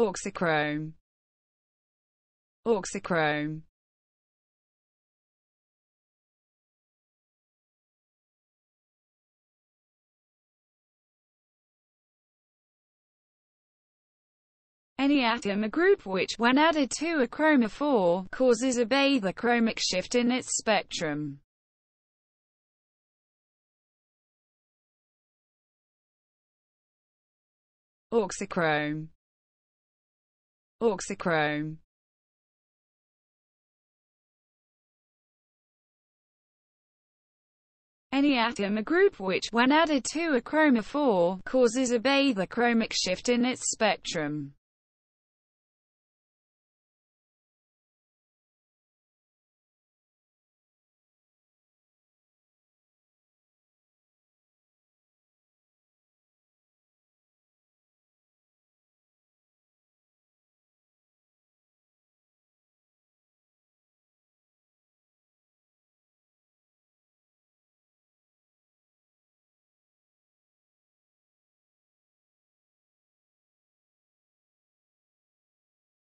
auxochrome auxochrome Any atom or group which, when added to a chromophore, causes a bathochromic shift in its spectrum. auxochrome auxochrome Any atom or group which, when added to a chromophore, causes a bathochromic shift in its spectrum.